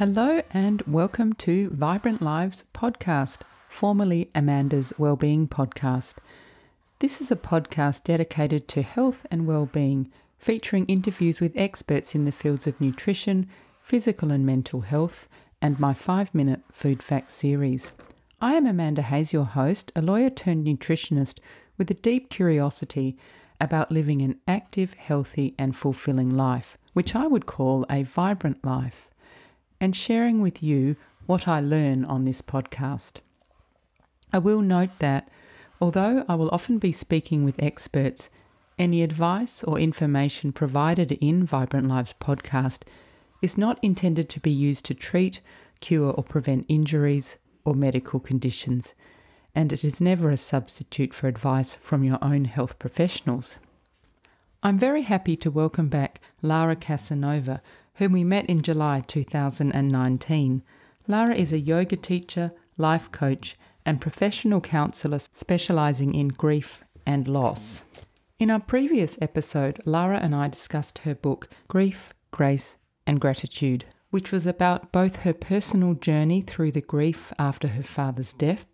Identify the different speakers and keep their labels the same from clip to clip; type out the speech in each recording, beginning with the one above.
Speaker 1: Hello and welcome to Vibrant Lives podcast, formerly Amanda's Wellbeing podcast. This is a podcast dedicated to health and well-being, featuring interviews with experts in the fields of nutrition, physical and mental health, and my 5-minute food facts series. I am Amanda Hayes, your host, a lawyer turned nutritionist with a deep curiosity about living an active, healthy, and fulfilling life, which I would call a vibrant life and sharing with you what I learn on this podcast. I will note that although I will often be speaking with experts, any advice or information provided in Vibrant Lives podcast is not intended to be used to treat, cure, or prevent injuries or medical conditions, and it is never a substitute for advice from your own health professionals. I'm very happy to welcome back Lara Casanova, whom we met in July 2019. Lara is a yoga teacher, life coach, and professional counsellor specialising in grief and loss. In our previous episode, Lara and I discussed her book, Grief, Grace, and Gratitude, which was about both her personal journey through the grief after her father's death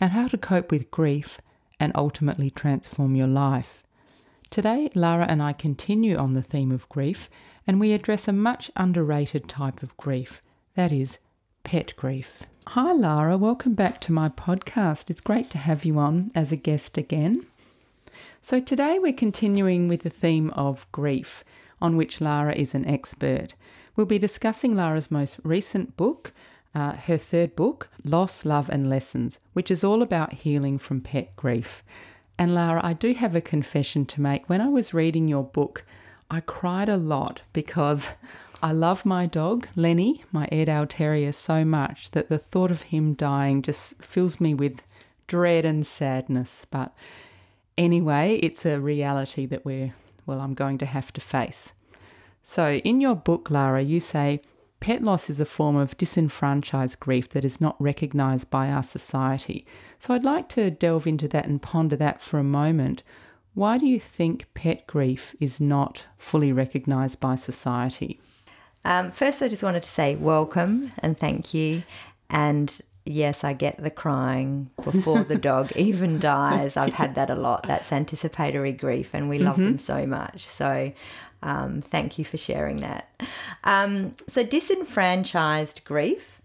Speaker 1: and how to cope with grief and ultimately transform your life. Today, Lara and I continue on the theme of grief and we address a much underrated type of grief that is, pet grief. Hi, Lara. Welcome back to my podcast. It's great to have you on as a guest again. So, today we're continuing with the theme of grief, on which Lara is an expert. We'll be discussing Lara's most recent book, uh, her third book, Loss, Love and Lessons, which is all about healing from pet grief. And Lara, I do have a confession to make. When I was reading your book, I cried a lot because I love my dog, Lenny, my Airedale Terrier, so much that the thought of him dying just fills me with dread and sadness. But anyway, it's a reality that we're, well, I'm going to have to face. So, in your book, Lara, you say pet loss is a form of disenfranchised grief that is not recognised by our society. So, I'd like to delve into that and ponder that for a moment. Why do you think pet grief is not fully recognised by society?
Speaker 2: Um, first, I just wanted to say welcome and thank you. And yes, I get the crying before the dog even dies. I've had that a lot. That's anticipatory grief, and we love mm-hmm. them so much. So, um, thank you for sharing that. Um, so, disenfranchised grief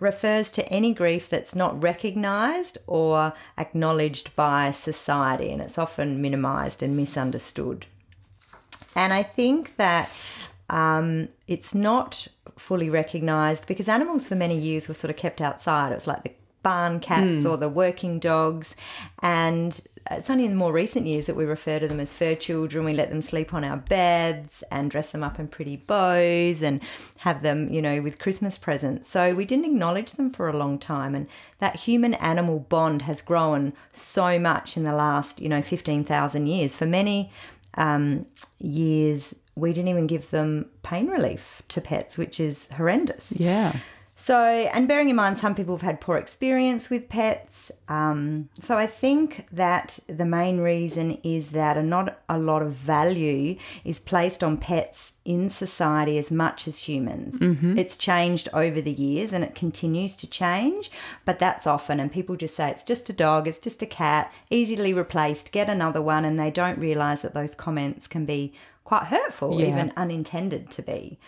Speaker 2: refers to any grief that's not recognized or acknowledged by society, and it's often minimized and misunderstood. And I think that um, it's not fully recognized because animals for many years were sort of kept outside. It was like the barn cats mm. or the working dogs. And it's only in more recent years that we refer to them as fur children. We let them sleep on our beds and dress them up in pretty bows and have them, you know, with Christmas presents. So we didn't acknowledge them for a long time. And that human animal bond has grown so much in the last, you know, 15,000 years. For many um, years, we didn't even give them pain relief to pets, which is horrendous.
Speaker 1: Yeah.
Speaker 2: So, and bearing in mind, some people have had poor experience with pets. Um, so, I think that the main reason is that a not a lot of value is placed on pets in society as much as humans. Mm-hmm. It's changed over the years and it continues to change, but that's often, and people just say it's just a dog, it's just a cat, easily replaced, get another one, and they don't realize that those comments can be quite hurtful, yeah. even unintended to be.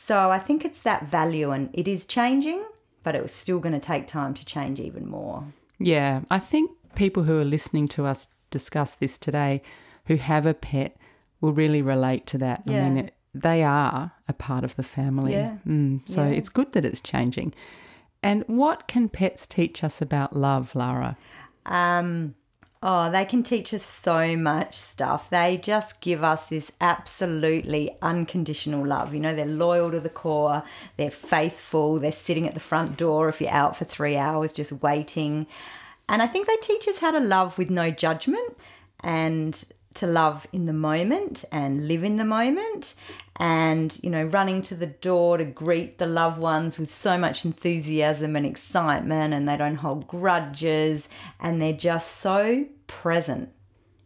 Speaker 2: So I think it's that value, and it is changing, but it was still going to take time to change even more.
Speaker 1: Yeah, I think people who are listening to us discuss this today who have a pet will really relate to that. Yeah. I mean, it, they are a part of the family.
Speaker 2: Yeah.
Speaker 1: Mm, so yeah. it's good that it's changing. And what can pets teach us about love, Lara?
Speaker 2: Um, Oh, they can teach us so much stuff. They just give us this absolutely unconditional love. You know, they're loyal to the core, they're faithful, they're sitting at the front door if you're out for three hours just waiting. And I think they teach us how to love with no judgment and to love in the moment and live in the moment and you know running to the door to greet the loved ones with so much enthusiasm and excitement and they don't hold grudges and they're just so present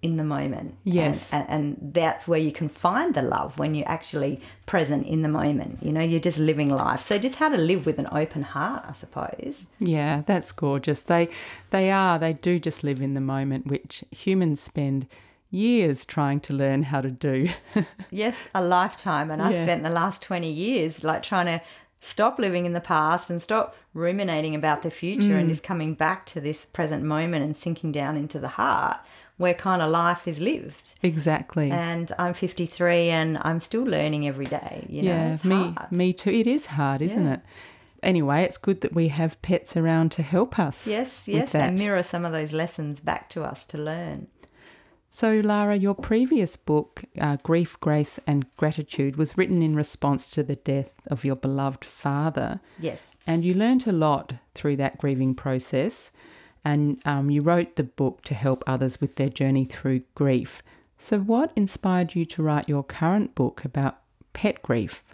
Speaker 2: in the moment.
Speaker 1: Yes.
Speaker 2: And, and, and that's where you can find the love when you're actually present in the moment. You know, you're just living life. So just how to live with an open heart, I suppose.
Speaker 1: Yeah, that's gorgeous. They they are, they do just live in the moment, which humans spend years trying to learn how to do.
Speaker 2: yes, a lifetime. And I've
Speaker 1: Yeah.
Speaker 2: spent the last 20 years like trying to stop living in the past and stop ruminating about the future
Speaker 1: Mm.
Speaker 2: and just coming back to this present moment and sinking down into the heart where kind of life is lived.
Speaker 1: exactly.
Speaker 2: And I'm 53 and I'm still learning every day. You know,
Speaker 1: yeah,
Speaker 2: it's
Speaker 1: me
Speaker 2: hard.
Speaker 1: me too. It is hard, isn't
Speaker 2: Yeah.
Speaker 1: it? Anyway, it's good that we have pets around to help us.
Speaker 2: Yes, yes, they
Speaker 1: that.
Speaker 2: mirror some of those lessons back to us to learn.
Speaker 1: So, Lara, your previous book, uh, Grief, Grace, and Gratitude, was written in response to the death of your beloved father.
Speaker 2: Yes.
Speaker 1: And you learnt a lot through that grieving process. And um, you wrote the book to help others with their journey through grief. So, what inspired you to write your current book about pet grief?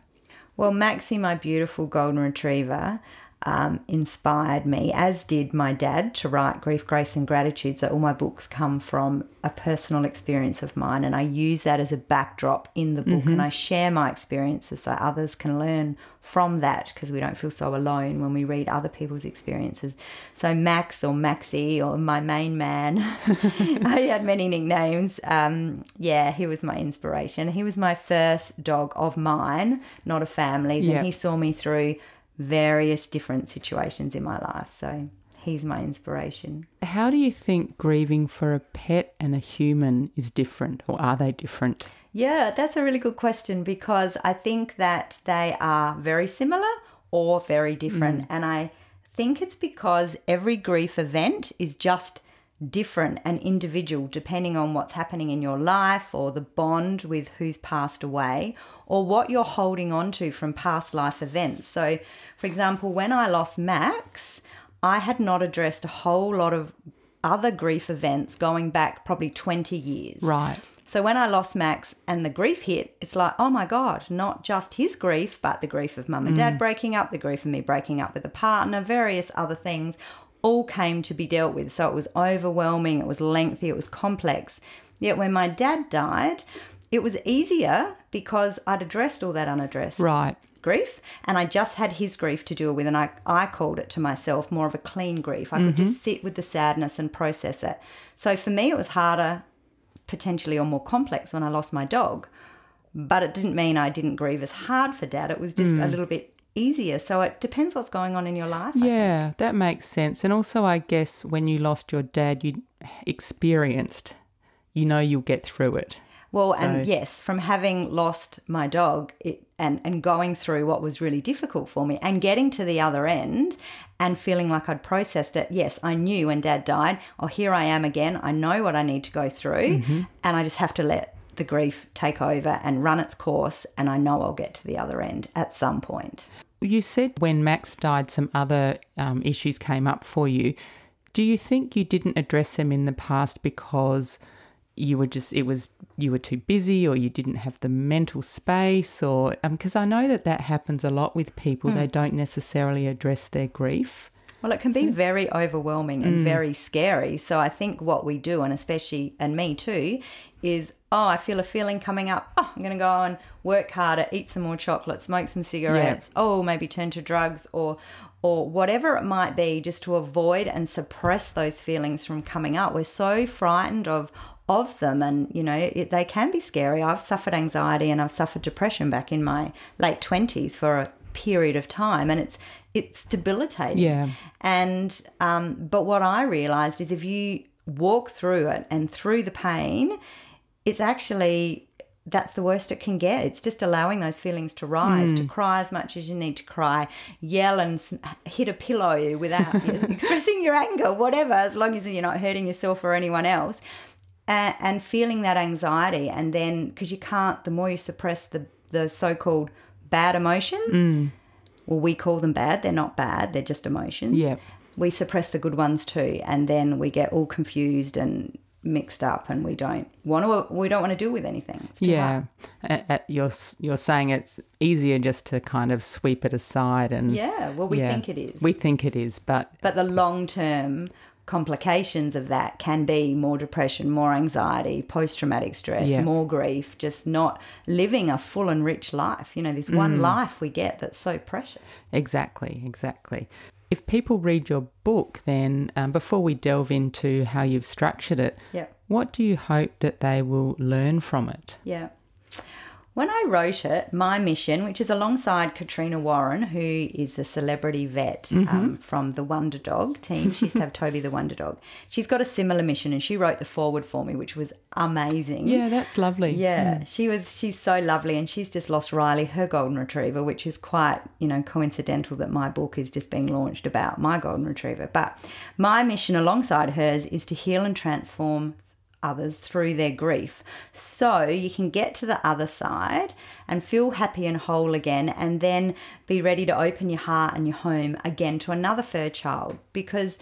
Speaker 2: Well, Maxie, my beautiful golden retriever, um, inspired me, as did my dad, to write Grief, Grace, and Gratitude. So all my books come from a personal experience of mine, and I use that as a backdrop in the book, and I share my experiences so others can learn from that because we don't feel so alone when we read other people's experiences. So Max or Maxie or my main man, I had many nicknames. Um, yeah, he was my inspiration. He was my first dog of mine, not a family's,
Speaker 1: Yeah.
Speaker 2: and he saw me through various different situations in my life. So he's my inspiration.
Speaker 1: How do you think grieving for a pet and a human is different, or are they different?
Speaker 2: Yeah, that's a really good question because I think that they are very similar or very different. Mm. And I think it's because every grief event is just different and individual depending on what's happening in your life or the bond with who's passed away or what you're holding on to from past life events. So, for example, when I lost Max, I had not addressed a whole lot of other grief events going back probably 20 years.
Speaker 1: Right.
Speaker 2: So when I lost Max and the grief hit, it's like, oh my God, not just his grief, but the grief of mum and dad mm. breaking up, the grief of me breaking up with a partner, various other things all came to be dealt with. So it was overwhelming, it was lengthy, it was complex. Yet when my dad died, it was easier because I'd addressed all that unaddressed
Speaker 1: Right.
Speaker 2: grief and I just had his grief to deal with and I, I called it to myself more of a clean grief. I could mm-hmm. just sit with the sadness and process it. So for me it was harder potentially or more complex when I lost my dog. But it didn't mean I didn't grieve as hard for dad. It was just a mm. little bit easier. So it depends what's going on in your life.
Speaker 1: Yeah, that makes sense. And also, I guess when you lost your dad, you experienced, you know, you'll get through it.
Speaker 2: Well,
Speaker 1: So-
Speaker 2: and yes, from having lost my dog it, and, and going through what was really difficult for me and getting to the other end and feeling like I'd processed it, yes, I knew when dad died, oh, here I am again. I know what I need to go through mm-hmm. and I just have to let the grief take over and run its course. And I know I'll get to the other end at some point.
Speaker 1: You said when Max died, some other um, issues came up for you. Do you think you didn't address them in the past because you were just it was you were too busy or you didn't have the mental space or because I know that that happens a lot with people they don't necessarily address their grief.
Speaker 2: Well, it can be very overwhelming and mm. very scary. So I think what we do, and especially, and me too, is oh, I feel a feeling coming up. Oh, I'm going to go and work harder, eat some more chocolate, smoke some cigarettes. Oh, maybe turn to drugs or or whatever it might be, just to avoid and suppress those feelings from coming up. We're so frightened of of them and you know it, they can be scary i've suffered anxiety and i've suffered depression back in my late 20s for a period of time and it's it's debilitating
Speaker 1: Yeah.
Speaker 2: and um, but what I realized is if you walk through it and through the pain, it's actually that's the worst it can get. It's just allowing those feelings to rise, to cry as much as you need to cry, yell and hit a pillow without expressing your anger, whatever, as long as you're not hurting yourself or anyone else. And, and feeling that anxiety, and then because you can't, the more you suppress the the so-called bad emotions, mm. well, we call them bad. They're not bad. They're just emotions.
Speaker 1: Yeah.
Speaker 2: We suppress the good ones too, and then we get all confused and mixed up, and we don't want to. We don't want to deal with anything. It's too
Speaker 1: Yeah,
Speaker 2: hard.
Speaker 1: A- a- you're you're saying it's easier just to kind of sweep it aside and
Speaker 2: Yeah. Well, we
Speaker 1: Yeah.
Speaker 2: think it is,
Speaker 1: We think it is, but
Speaker 2: but the long term complications of that can be more depression, more anxiety, post traumatic stress,
Speaker 1: Yeah.
Speaker 2: more grief, just not living a full and rich life. You know, this one life we get that's so precious.
Speaker 1: Exactly, exactly. If people read your book, then um, before we delve into how you've structured it,
Speaker 2: Yeah.
Speaker 1: what do you hope that they will learn from it?
Speaker 2: Yeah. When I wrote it, my mission, which is alongside Katrina Warren, who is the celebrity vet um, from the Wonder Dog team, she used to have Toby the Wonder Dog. She's got a similar mission, and she wrote the foreword for me, which was amazing.
Speaker 1: Yeah, that's lovely.
Speaker 2: Yeah, she was. She's so lovely, and she's just lost Riley, her golden retriever, which is quite, you know, coincidental that my book is just being launched about my golden retriever. But my mission alongside hers is to heal and transform others through their grief, so you can get to the other side and feel happy and whole again, and then be ready to open your heart and your home again to another fur child because.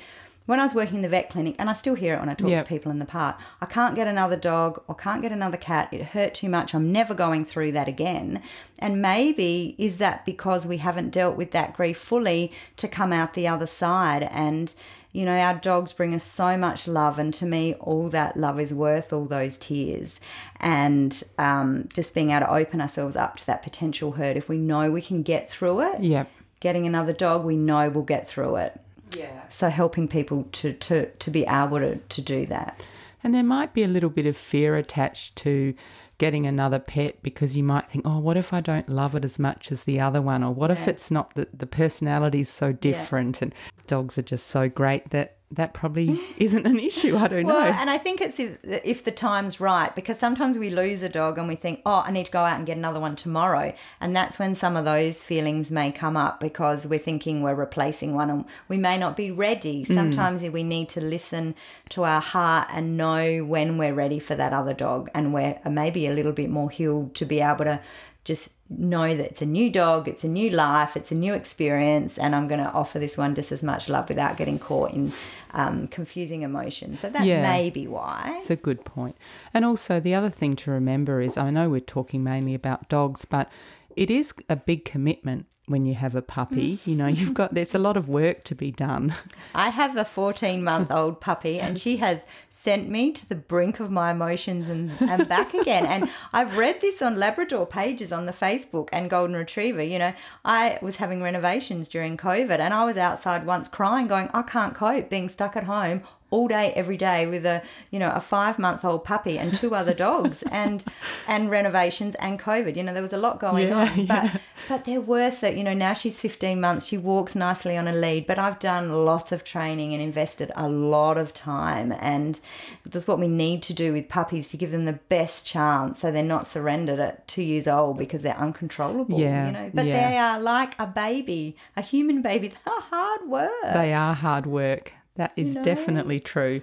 Speaker 2: When I was working in the vet clinic, and I still hear it when I talk
Speaker 1: Yep.
Speaker 2: to people in the park, I can't get another dog or can't get another cat. It hurt too much. I'm never going through that again. And maybe is that because we haven't dealt with that grief fully to come out the other side? And, you know, our dogs bring us so much love. And to me, all that love is worth all those tears. And um, just being able to open ourselves up to that potential hurt if we know we can get through it.
Speaker 1: Yep.
Speaker 2: Getting another dog, we know we'll get through it.
Speaker 1: Yeah.
Speaker 2: So helping people to, to, to be able to, to do that.
Speaker 1: And there might be a little bit of fear attached to getting another pet because you might think, oh, what if I don't love it as much as the other one? Or what if it's not that the personality's so different? And dogs are just so great that that probably isn't an issue. I don't
Speaker 2: Well,
Speaker 1: know.
Speaker 2: and I think it's if, if the time's right because sometimes we lose a dog and we think, oh, I need to go out and get another one tomorrow. And that's when some of those feelings may come up because we're thinking we're replacing one and we may not be ready. Mm. Sometimes we need to listen to our heart and know when we're ready for that other dog and we're maybe a little bit more healed to be able to just know that it's a new dog, it's a new life, it's a new experience, and I'm going to offer this one just as much love without getting caught in um, confusing emotions. So that
Speaker 1: Yeah.
Speaker 2: may be why.
Speaker 1: It's a good point. And also, the other thing to remember is I know we're talking mainly about dogs, but it is a big commitment when you have a puppy. Mm. You know, you've got, there's a lot of work to be done.
Speaker 2: I have a 14 month old puppy, and she has sent me to the brink of my emotions and, and back again. And I've read this on Labrador pages on the Facebook and Golden Retriever. You know, I was having renovations during COVID, and I was outside once crying, going, I can't cope being stuck at home all day every day with a you know a five month old puppy and two other dogs and and renovations and covid. You know there was a lot going
Speaker 1: Yeah,
Speaker 2: on but but they're worth it. You know now she's 15 months she walks nicely on a lead but i've done lots of training and invested a lot of time and that's what we need to do with puppies to give them the best chance so they're not surrendered at two years old because they're uncontrollable
Speaker 1: Yeah,
Speaker 2: you know. But
Speaker 1: yeah.
Speaker 2: they are like a baby a human baby. They're hard work.
Speaker 1: They are hard work. That is
Speaker 2: know?
Speaker 1: definitely true.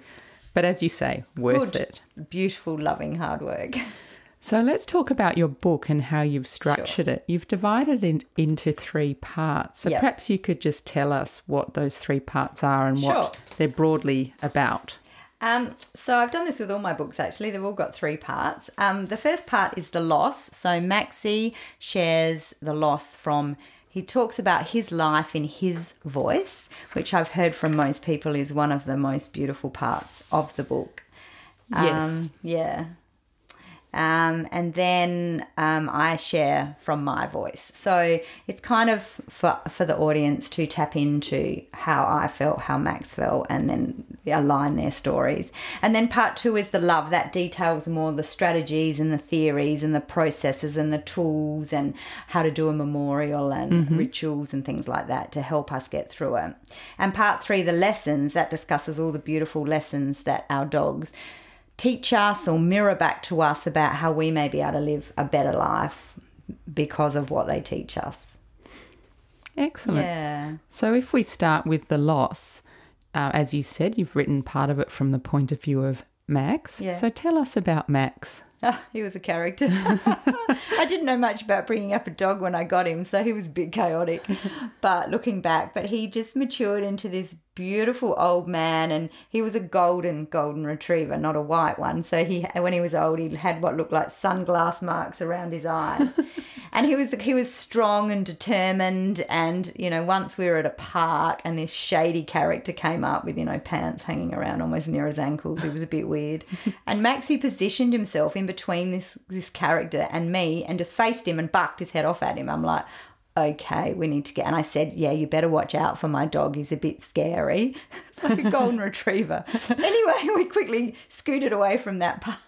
Speaker 1: But as you say, worth
Speaker 2: Good,
Speaker 1: it.
Speaker 2: beautiful loving hard work
Speaker 1: So let's talk about your book and how you've structured it. You've divided it into three parts. So
Speaker 2: Yep.
Speaker 1: perhaps you could just tell us what those three parts are and
Speaker 2: Sure.
Speaker 1: what they're broadly about.
Speaker 2: Um, so I've done this with all my books actually. They've all got three parts. Um, the first part is the loss. So Maxie shares the loss from. He talks about his life in his voice, which I've heard from most people is one of the most beautiful parts of the book.
Speaker 1: Yes.
Speaker 2: Um, yeah. Um, and then um, I share from my voice. So it's kind of for, for the audience to tap into how I felt, how Max felt, and then align their stories. And then part two is the love that details more the strategies and the theories and the processes and the tools and how to do a memorial and rituals and things like that to help us get through it. And part three, the lessons, that discusses all the beautiful lessons that our dogs teach us or mirror back to us about how we may be able to live a better life because of what they teach us.
Speaker 1: Excellent.
Speaker 2: Yeah.
Speaker 1: So if we start with the loss, uh, as you said, you've written part of it from the point of view of Max.
Speaker 2: Yeah.
Speaker 1: So tell us about Max.
Speaker 2: Ah, he was a character. I didn't know much about bringing up a dog when I got him, so he was a bit chaotic. But looking back, but he just matured into this beautiful old man, and he was a golden golden retriever, not a white one. So he, when he was old, he had what looked like sunglass marks around his eyes, and he was he was strong and determined. And you know, once we were at a park, and this shady character came up with you know pants hanging around almost near his ankles. It was a bit weird. and Maxie positioned himself in between this this character and me, and just faced him and bucked his head off at him. I'm like. Okay, we need to get. And I said, Yeah, you better watch out for my dog. He's a bit scary. It's like a golden retriever. Anyway, we quickly scooted away from that park.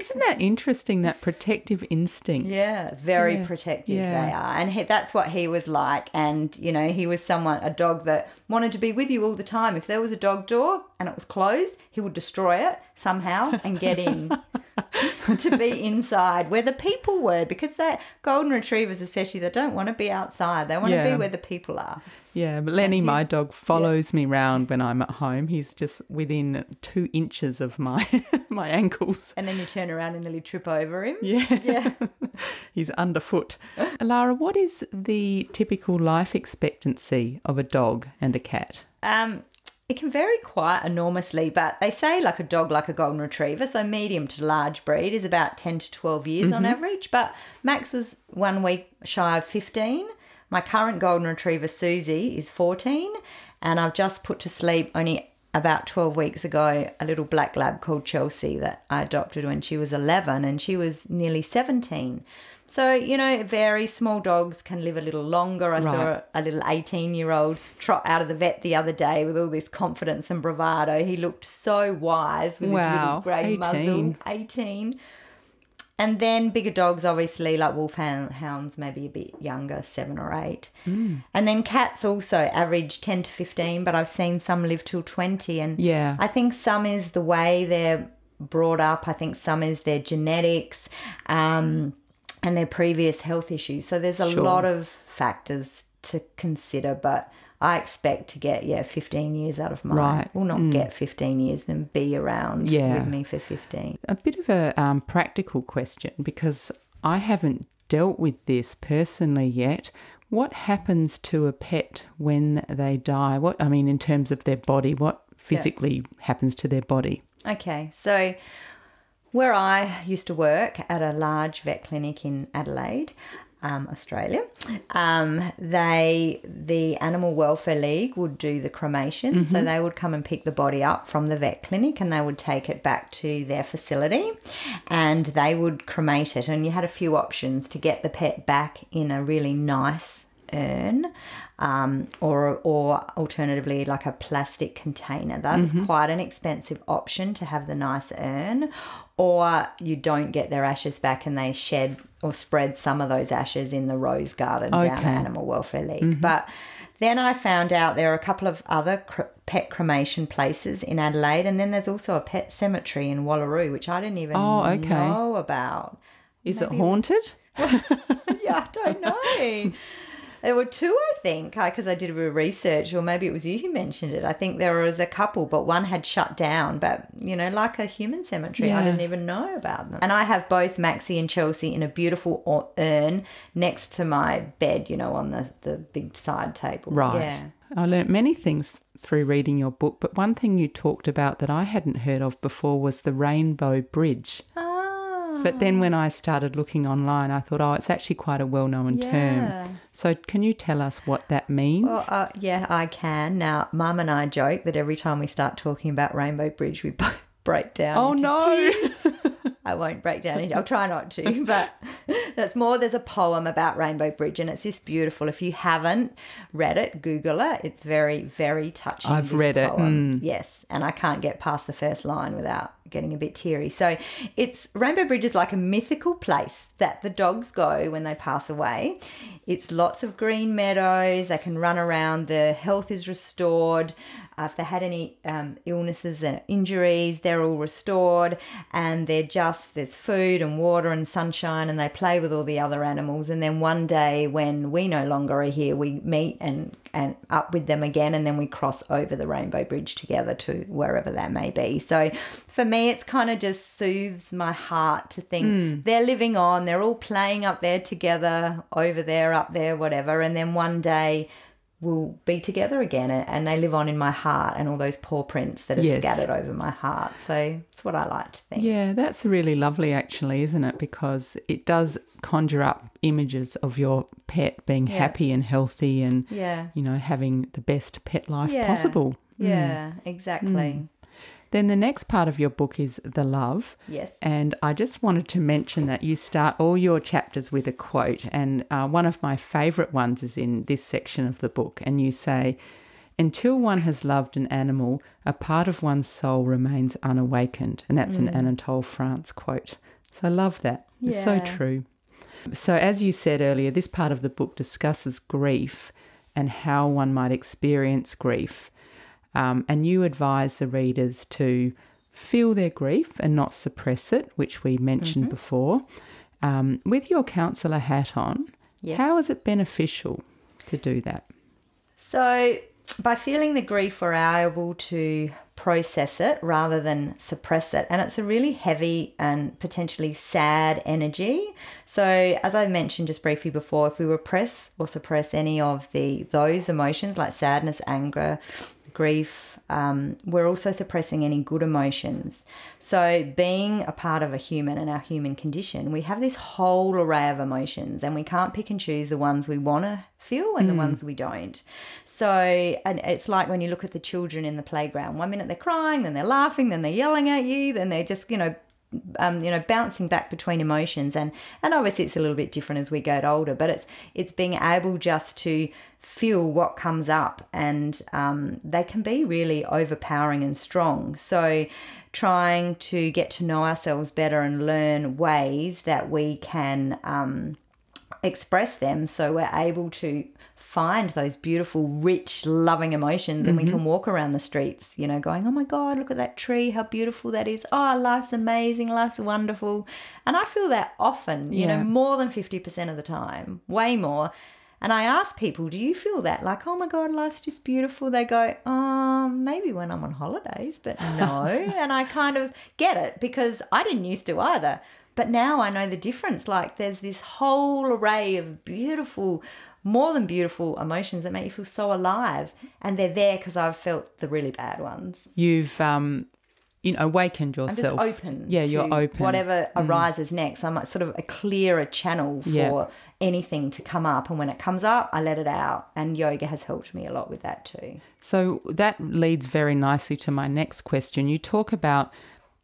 Speaker 1: Isn't that interesting? That protective instinct.
Speaker 2: Yeah, very
Speaker 1: Yeah.
Speaker 2: protective
Speaker 1: Yeah.
Speaker 2: they are, and he, that's what he was like. And you know, he was someone a dog that wanted to be with you all the time. If there was a dog door and it was closed, he would destroy it somehow and get in to be inside where the people were, because that golden retrievers, especially, they don't want to be outside. They want to be where the people are.
Speaker 1: Yeah, but Lenny, my dog, follows me round when I'm at home. He's just within two inches of my my ankles.
Speaker 2: And then you turn around and nearly trip over him.
Speaker 1: Yeah,
Speaker 2: Yeah.
Speaker 1: he's underfoot. Lara, what is the typical life expectancy of a dog and a cat?
Speaker 2: Um, it can vary quite enormously, but they say like a dog, like a golden retriever, so medium to large breed is about 10 to 12 years on mm-hmm. average. But Max is one week shy of 15. My current golden retriever, Susie, is 14. And I've just put to sleep only about 12 weeks ago a little black lab called Chelsea that I adopted when she was 11 and she was nearly 17. So, you know, it varies. Small dogs can live a little longer. I saw
Speaker 1: Right.
Speaker 2: a little 18 year old trot out of the vet the other day with all this confidence and bravado. He looked so wise with his little grey
Speaker 1: 18.
Speaker 2: muzzle. 18. And then bigger dogs, obviously, like wolfhounds, maybe a bit younger, seven or eight.
Speaker 1: Mm.
Speaker 2: And then cats also average 10 to 15, but I've seen some live till 20. And
Speaker 1: Yeah.
Speaker 2: I think some is the way they're brought up. I think some is their genetics um, and their previous health issues. So there's a
Speaker 1: Sure.
Speaker 2: lot of factors to consider, but I expect to get, yeah, 15 years out of mine.
Speaker 1: Right. Mm.
Speaker 2: Well, not get 15 years, then be around
Speaker 1: Yeah.
Speaker 2: with me for 15.
Speaker 1: A bit of a um, practical question because I haven't dealt with this personally yet. What happens to a pet when they die? What I mean, in terms of their body, what physically happens to their body?
Speaker 2: Okay, so where I used to work at a large vet clinic in Adelaide, um, Australia, um, they the Animal Welfare League would do the cremation. So they would come and pick the body up from the vet clinic and they would take it back to their facility, and they would cremate it. And you had a few options to get the pet back in a really nice urn um, or or alternatively like a plastic container. That's quite an expensive option to have the nice urn or you don't get their ashes back and they shed or spread some of those ashes in the rose garden down at animal welfare league mm-hmm. but then I found out there are a couple of other cr- pet cremation places in Adelaide, and then there's also a pet cemetery in Wallaroo, which I didn't even
Speaker 1: Oh, okay.
Speaker 2: know about.
Speaker 1: Is
Speaker 2: Maybe
Speaker 1: it
Speaker 2: it was-
Speaker 1: haunted?
Speaker 2: yeah, I don't know. there were two, I think, because I did a bit of research, or maybe it was you who mentioned it. I think there was a couple, but one had shut down. But you know, like a human cemetery, I didn't even know about them. And I have both Maxie and Chelsea in a beautiful urn next to my bed. You know, on the the big side table.
Speaker 1: Right.
Speaker 2: Yeah.
Speaker 1: I learnt many things through reading your book, but one thing you talked about that I hadn't heard of before was the Rainbow Bridge.
Speaker 2: Ah.
Speaker 1: But then when I started looking online, I thought, oh, it's actually quite a well known
Speaker 2: Yeah.
Speaker 1: term. So can you tell us what that means?
Speaker 2: Well, uh, yeah, I can. Now, Mum and I joke that every time we start talking about Rainbow Bridge, we both break down.
Speaker 1: oh, no.
Speaker 2: I won't break down into I'll try not to, but that's more. There's a poem about Rainbow Bridge, and it's just beautiful. If you haven't read it, Google it. It's very, very touching.
Speaker 1: I've read it,
Speaker 2: poem. Yes, and I can't get past the first line without getting a bit teary. So, it's Rainbow Bridge is like a mythical place that the dogs go when they pass away. It's lots of green meadows. They can run around. The health is restored. Uh, if they had any um, illnesses and injuries, they're all restored, and they're just there's food and water and sunshine, and they play with all the other animals. And then one day, when we no longer are here, we meet and and up with them again, and then we cross over the Rainbow Bridge together to wherever that may be. So, for me, it's kind of just soothes my heart to think hmm. they're living on, they're all playing up there together, over there, up there, whatever, and then one day will be together again and, they live on in my heart and all those paw prints that are
Speaker 1: Yes.
Speaker 2: scattered over my heart. So it's what I like to think.
Speaker 1: Yeah, that's really lovely, actually, isn't it? Because it does conjure up images of your pet being
Speaker 2: Yeah.
Speaker 1: happy and healthy and,
Speaker 2: Yeah.
Speaker 1: you know, having the best pet life
Speaker 2: Yeah.
Speaker 1: possible.
Speaker 2: Yeah, mm. exactly. Mm.
Speaker 1: Then the next part of your book is the love.
Speaker 2: Yes.
Speaker 1: And I just wanted to mention that you start all your chapters with a quote. And uh, one of my favourite ones is in this section of the book. And you say, Until one has loved an animal, a part of one's soul remains unawakened. And that's an Anatole France quote. So I love that. It's so true. So, as you said earlier, this part of the book discusses grief and how one might experience grief. Um, and you advise the readers to feel their grief and not suppress it, which we mentioned before. Um, with your counsellor hat on,
Speaker 2: Yes.
Speaker 1: how is it beneficial to do that?
Speaker 2: So, by feeling the grief, we're able to process it rather than suppress it. And it's a really heavy and potentially sad energy. So, as I mentioned just briefly before, if we repress or suppress any of the those emotions like sadness, anger, grief, um, we're also suppressing any good emotions. So, being a part of a human and our human condition, we have this whole array of emotions, and we can't pick and choose the ones we want to feel and the ones we don't. So, and it's like when you look at the children in the playground one minute they're crying, then they're laughing, then they're yelling at you, then they're just, you know, um, you know, bouncing back between emotions, and and obviously it's a little bit different as we get older, but it's it's being able just to feel what comes up, and um, they can be really overpowering and strong. So, trying to get to know ourselves better and learn ways that we can um, express them, so we're able to find those beautiful, rich, loving emotions, and we mm-hmm. can walk around the streets, you know, going, "Oh my God, look at that tree! How beautiful that is! Oh, life's amazing! Life's wonderful!" And I feel that often, you
Speaker 1: Yeah.
Speaker 2: know, more than fifty percent of the time, way more. And I ask people, "Do you feel that? Like, oh my God, life's just beautiful?" They go, "Oh, maybe when I'm on holidays, but no." and I kind of get it because I didn't used to either. But now I know the difference. Like, there's this whole array of beautiful, more than beautiful emotions that make you feel so alive. And they're there because I've felt the really bad ones.
Speaker 1: You've, um, you know, awakened yourself.
Speaker 2: I'm just open.
Speaker 1: Yeah, you're open. Mm.
Speaker 2: Whatever arises next. I'm sort of a clearer channel for
Speaker 1: Yeah.
Speaker 2: anything to come up. And when it comes up, I let it out. And yoga has helped me a lot with that too.
Speaker 1: So that leads very nicely to my next question. You talk about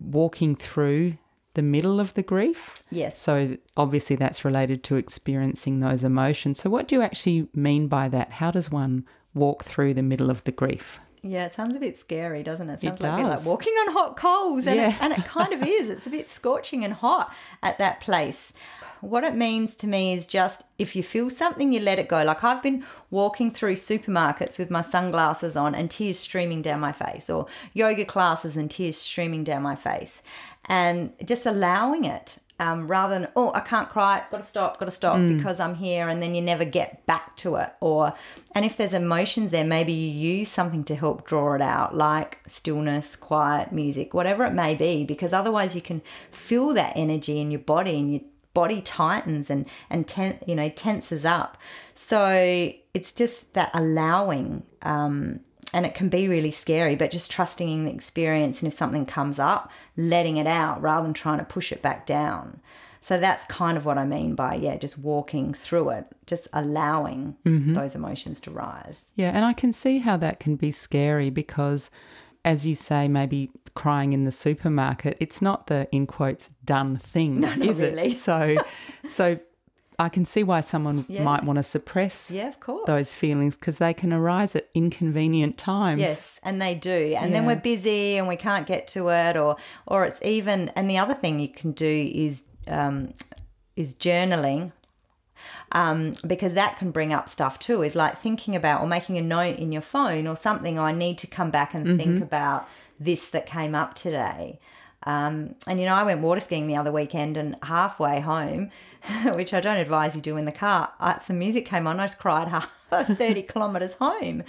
Speaker 1: walking through the middle of the grief.
Speaker 2: Yes.
Speaker 1: So obviously that's related to experiencing those emotions. So what do you actually mean by that? How does one walk through the middle of the grief?
Speaker 2: Yeah, it sounds a bit scary, doesn't it? It Sounds like a bit like walking on hot coals, and,
Speaker 1: Yeah.
Speaker 2: it, and it kind of is. It's a bit scorching and hot at that place. What it means to me is just if you feel something, you let it go. Like I've been walking through supermarkets with my sunglasses on and tears streaming down my face, or yoga classes and tears streaming down my face, and just allowing it um, rather than oh I can't cry, got to stop, got to stop because I'm here, and then you never get back to it. Or and if there's emotions there, maybe you use something to help draw it out, like stillness, quiet, music, whatever it may be, because otherwise you can feel that energy in your body and your body tightens and and ten, you know tenses up. So it's just that allowing. Um, and it can be really scary, but just trusting in the experience. And if something comes up, letting it out rather than trying to push it back down. So that's kind of what I mean by, yeah, just walking through it, just allowing mm-hmm. those emotions to rise.
Speaker 1: Yeah, and I can see how that can be scary because, as you say, maybe crying in the supermarket, it's not the in quotes done thing, is
Speaker 2: really.
Speaker 1: it? So, so I can see why someone
Speaker 2: Yeah.
Speaker 1: might want to suppress
Speaker 2: Yeah, of course.
Speaker 1: those feelings because they can arise at inconvenient times.
Speaker 2: Yes, and they do. And then we're busy and we can't get to it, or or it's even. And the other thing you can do is um, is journaling. Um, because that can bring up stuff too, is like thinking about or making a note in your phone or something. "Oh, I need to come back and think about this that came up today. Um, and you know, I went water skiing the other weekend, and halfway home, which I don't advise you do in the car, I, some music came on. I just cried half thirty kilometers home,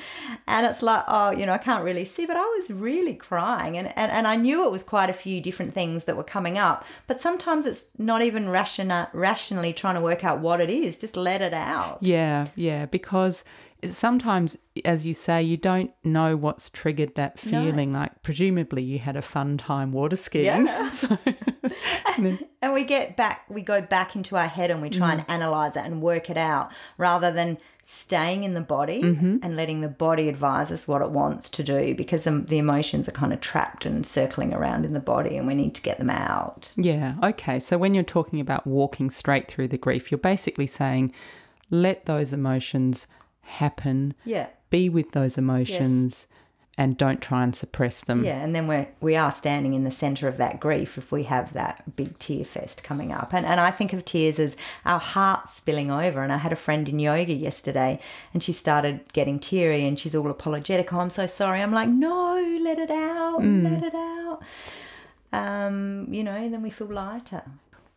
Speaker 2: and it's like, oh, you know, I can't really see, but I was really crying, and and, and I knew it was quite a few different things that were coming up. But sometimes it's not even ration, rationally trying to work out what it is. Just let it out.
Speaker 1: Yeah, yeah, because sometimes, as you say, you don't know what's triggered that feeling. Like, presumably, you had a fun time water skiing.
Speaker 2: Yeah.
Speaker 1: So, and then,
Speaker 2: And we get back, we go back into our head and we try
Speaker 1: Mm.
Speaker 2: and analyze it and work it out rather than staying in the body
Speaker 1: Mm-hmm.
Speaker 2: and letting the body advise us what it wants to do because the, the emotions are kind of trapped and circling around in the body and we need to get them out.
Speaker 1: yeah, okay. So, when you're talking about walking straight through the grief, you're basically saying, let those emotions happen,
Speaker 2: Yeah.
Speaker 1: be with those emotions, and don't try and suppress them.
Speaker 2: Yeah, and then we're we are standing in the center of that grief if we have that big tear fest coming up. And and I think of tears as our hearts spilling over. And I had a friend in yoga yesterday and she started getting teary and she's all apologetic. Oh, I'm so sorry. I'm like, no, let it out, let it out. Um, you know, and then we feel lighter.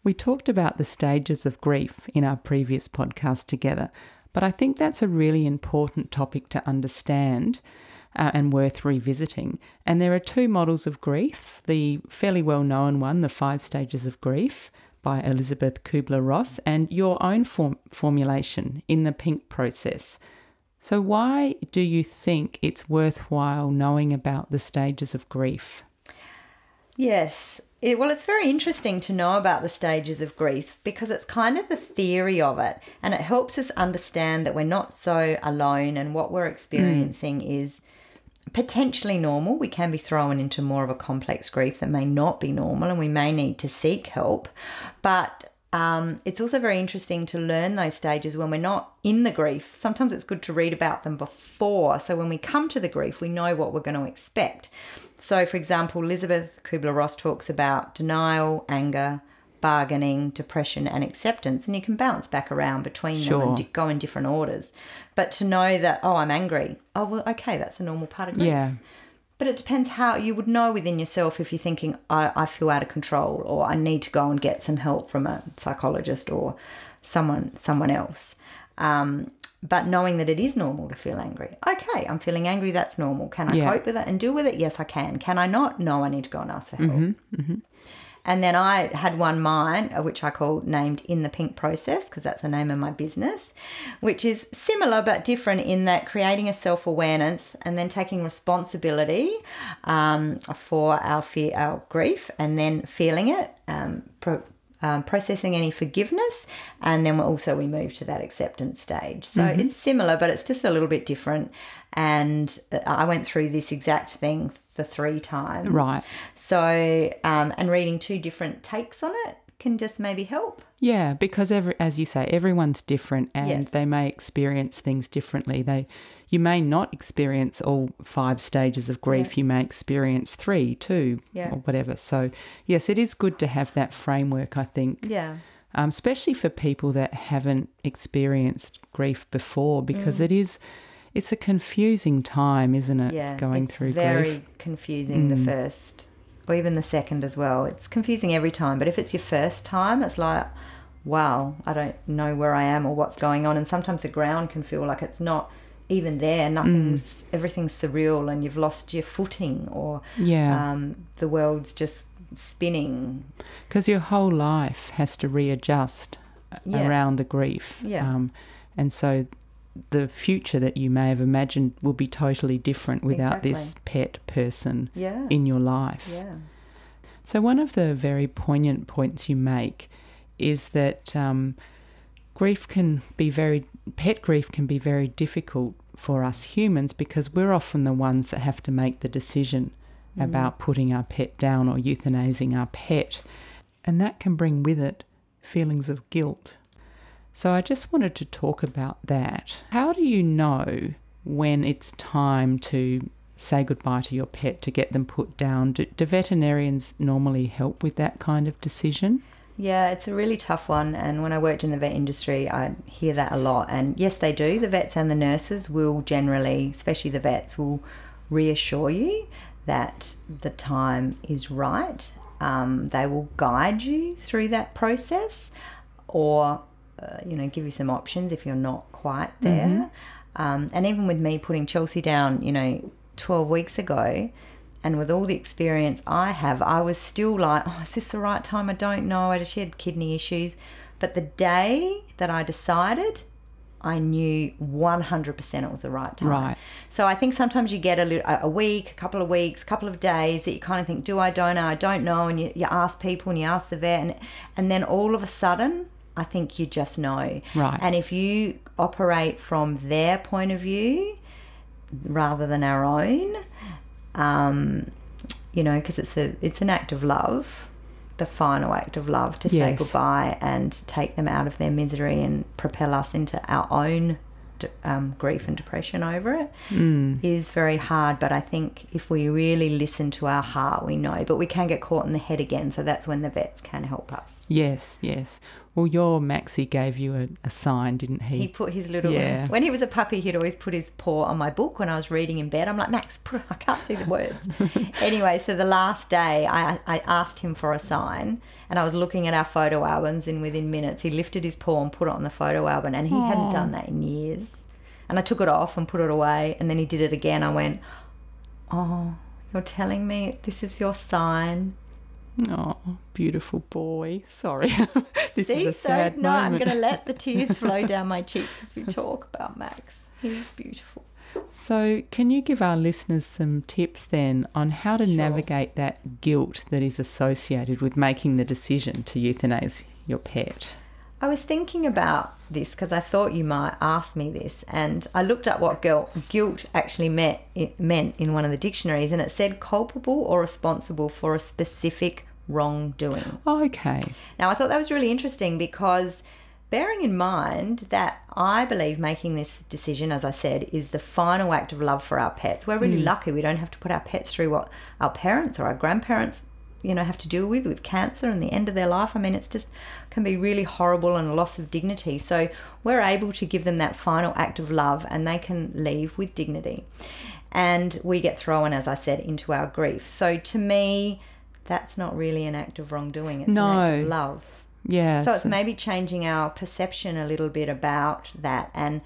Speaker 1: We talked about the stages of grief in our previous podcast together, but I think that's a really important topic to understand uh, and worth revisiting. And there are two models of grief the fairly well known one, The Five Stages of Grief by Elisabeth Kübler-Ross, and your own form- formulation in the pink process. So, why do you think it's worthwhile knowing about the stages of grief?
Speaker 2: Yes. It, well, it's very interesting to know about the stages of grief because it's kind of the theory of it and it helps us understand that we're not so alone and what we're hmm. experiencing is potentially normal. We can be thrown into more of a complex grief that may not be normal and we may need to seek help. But um, it's also very interesting to learn those stages when we're not in the grief. Sometimes it's good to read about them before. So when we come to the grief, we know what we're going to expect. So, for example, Elisabeth Kübler-Ross talks about denial, anger, bargaining, depression, and acceptance. And you can bounce back around between them and go in different orders. But to know that, oh, I'm angry. Oh, well, okay, that's a normal part of grief.
Speaker 1: Yeah.
Speaker 2: But it depends how you would know within yourself if you're thinking, I, I feel out of control or I need to go and get some help from a psychologist or someone someone else. Um, but knowing that it is normal to feel angry. Okay, I'm feeling angry, that's normal. Can I
Speaker 1: Yeah.
Speaker 2: cope with it and deal with it? Yes, I can. Can I not? No, I need to go and ask for help. And then I had one mine, uh, which I called named In the Pink Process, because that's the name of my business, which is similar but different in that creating a self awareness and then taking responsibility um, for our fear, our grief, and then feeling it, um, pro- um, processing any forgiveness, and then also we move to that acceptance stage. So it's similar, but it's just a little bit different. And uh, I went through this exact thing the three times.
Speaker 1: Right.
Speaker 2: So, um, and reading two different takes on it can just maybe help.
Speaker 1: Yeah, because every, as you say, everyone's different, and
Speaker 2: Yes.
Speaker 1: they may experience things differently. They, you may not experience all five stages of grief. You may experience three, two,
Speaker 2: Yeah.
Speaker 1: or whatever. So, yes, it is good to have that framework. I think,
Speaker 2: Yeah.
Speaker 1: um, especially for people that haven't experienced grief before, because it is, it's a confusing time, isn't it?
Speaker 2: Mm. Yeah.
Speaker 1: going through
Speaker 2: very
Speaker 1: grief. Mm.
Speaker 2: confusing the first or even the second as well. It's confusing every time, but if it's your first time, it's like, wow, I don't know where I am or what's going on. And sometimes the ground can feel like it's not even there.
Speaker 1: Mm.
Speaker 2: Nothing's, everything's surreal and you've lost your footing or
Speaker 1: Yeah.
Speaker 2: um, the world's just spinning.
Speaker 1: because your whole life has to readjust
Speaker 2: Yeah.
Speaker 1: around the grief.
Speaker 2: Yeah.
Speaker 1: Um, and so the future that you may have imagined will be totally different without this pet person
Speaker 2: Yeah.
Speaker 1: in your life.
Speaker 2: yeah.
Speaker 1: So, one of the very poignant points you make is that um, grief can be very, pet grief can be very difficult for us humans because we're often the ones that have to make the decision mm. about putting our pet down or euthanizing our pet. And that can bring with it feelings of guilt. So, I just wanted to talk about that. How do you know when it's time to say goodbye to your pet to get them put down? Do, do veterinarians normally help with that kind of decision?
Speaker 2: Yeah, it's a really tough one. And when I worked in the vet industry, I hear that a lot. And yes, they do. The vets and the nurses will generally, especially the vets, will reassure you that the time is right. Um, they will guide you through that process or, uh, you know, give you some options if you're not quite there. Um, and even with me putting Chelsea down, you know, 12 weeks ago, and with all the experience I have, I was still like, oh, is this the right time? I don't know. I- She had kidney issues. But the day that I decided, I knew 100% it was the right time.
Speaker 1: Right.
Speaker 2: So I think sometimes you get a, little, a week, a couple of weeks, a couple of days that you kind of think, do I, don't I, I don't know. And you, you ask people and you ask the vet. And, and then all of a sudden, I think you just know.
Speaker 1: Right.
Speaker 2: And if you operate from their point of view rather than our own, um, you know, because it's a it's an act of love, the final act of love to
Speaker 1: Yes.
Speaker 2: say goodbye and take them out of their misery and propel us into our own d- um, grief and depression over it is very hard. But I think if we really listen to our heart, we know. But we can get caught in the head again, so that's when the vets can help us.
Speaker 1: Yes, yes. Well, your Maxie gave you a, a sign, didn't he?
Speaker 2: He put his little
Speaker 1: Yeah.
Speaker 2: when he was a puppy, he'd always put his paw on my book when I was reading in bed. I'm like, Max, put, I can't see the words. anyway, so the last day, I, I asked him for a sign, and I was looking at our photo albums, and within minutes, he lifted his paw and put it on the photo album, and he hadn't done that in years. And I took it off and put it away, and then he did it again. I went, Oh, you're telling me this is your sign?
Speaker 1: Oh, beautiful boy. Sorry. this
Speaker 2: See,
Speaker 1: is a
Speaker 2: so
Speaker 1: sad
Speaker 2: no, I'm going to let the tears flow down my cheeks as we talk about Max. He's beautiful.
Speaker 1: So, can you give our listeners some tips then on how to navigate that guilt that is associated with making the decision to euthanize your pet?
Speaker 2: I was thinking about this because I thought you might ask me this, and I looked up what guilt, guilt actually meant, it meant in one of the dictionaries, and it said culpable or responsible for a specific wrongdoing.
Speaker 1: Oh, okay.
Speaker 2: Now, I thought that was really interesting because bearing in mind that I believe making this decision, as I said, is the final act of love for our pets. We're really hmm. lucky we don't have to put our pets through what our parents or our grandparents, you know, have to deal with with cancer and the end of their life. I mean, it's just can be really horrible and a loss of dignity. So we're able to give them that final act of love and they can leave with dignity. And we get thrown, as I said, into our grief. So to me, that's not really an act of wrongdoing. It's an act
Speaker 1: No.
Speaker 2: of love.
Speaker 1: Yeah.
Speaker 2: So it's maybe changing our perception a little bit about that. And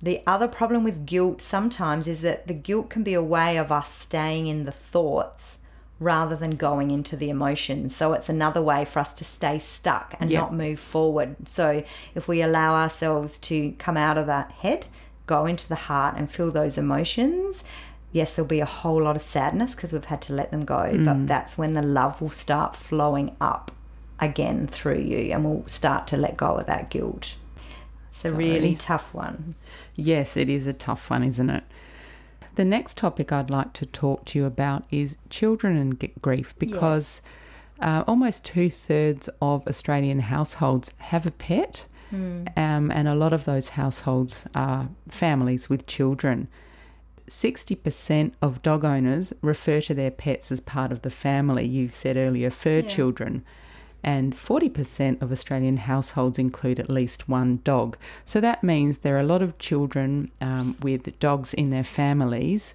Speaker 2: the other problem with guilt sometimes is that the guilt can be a way of us staying in the thoughts rather than going into the emotions. So it's another way for us to stay stuck and
Speaker 1: Yeah.
Speaker 2: not move forward. So if we allow ourselves to come out of the head, go into the heart and feel those emotions, yes, there'll be a whole lot of sadness because we've had to let them go. But mm. that's when the love will start flowing up again through you and we'll start to let go of that guilt. It's a really tough one.
Speaker 1: Yes, it is a tough one, isn't it? The next topic I'd like to talk to you about is children and grief because uh, almost two thirds of Australian households have a pet, um, and a lot of those households are families with children. 60% of dog owners refer to their pets as part of the family. You said earlier, fur children. And 40% of Australian households include at least one dog. So that means there are a lot of children um, with dogs in their families.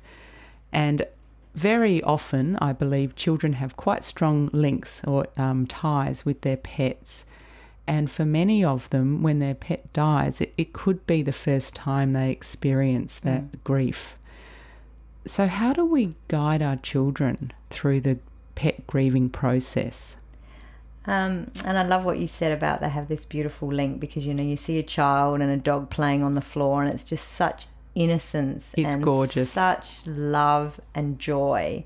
Speaker 1: And very often, I believe, children have quite strong links or um, ties with their pets. And for many of them, when their pet dies, it, it could be the first time they experience that grief. So, how do we guide our children through the pet grieving process?
Speaker 2: Um, and I love what you said about they have this beautiful link because you know you see a child and a dog playing on the floor and it's just such innocence
Speaker 1: It's
Speaker 2: and
Speaker 1: gorgeous.
Speaker 2: such love and joy.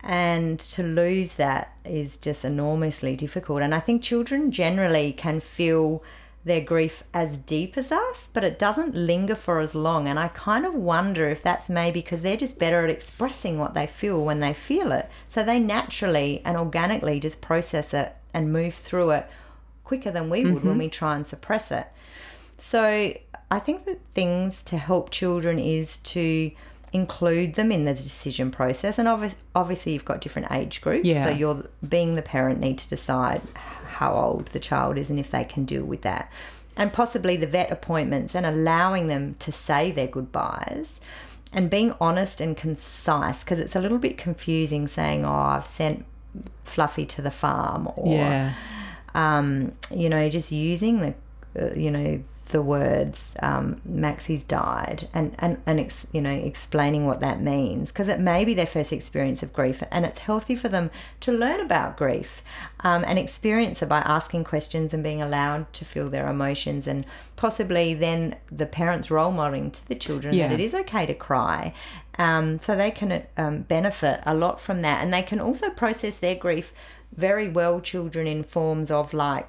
Speaker 2: And to lose that is just enormously difficult. And I think children generally can feel their grief as deep as us but it doesn't linger for as long. And I kind of wonder if that's maybe because they're just better at expressing what they feel when they feel it. So they naturally and organically just process it and move through it quicker than we would when mm-hmm. we try and suppress it so I think that things to help children is to include them in the decision process. And obvi- obviously, you've got different age groups.
Speaker 1: Yeah.
Speaker 2: So you're being the parent need to decide how old the child is and if they can deal with that. And possibly the vet appointments and allowing them to say their goodbyes and being honest and concise because it's a little bit confusing saying, Oh, I've sent Fluffy to the farm or
Speaker 1: Yeah.
Speaker 2: um, you know, just using the, uh, you know, the words um, Maxie's died and, and, and ex, you know explaining what that means because it may be their first experience of grief and it's healthy for them to learn about grief um, and experience it by asking questions and being allowed to feel their emotions and possibly then the parents role modeling to the children
Speaker 1: Yeah.
Speaker 2: that it is okay to cry um, so they can um, benefit a lot from that and they can also process their grief very well children in forms of like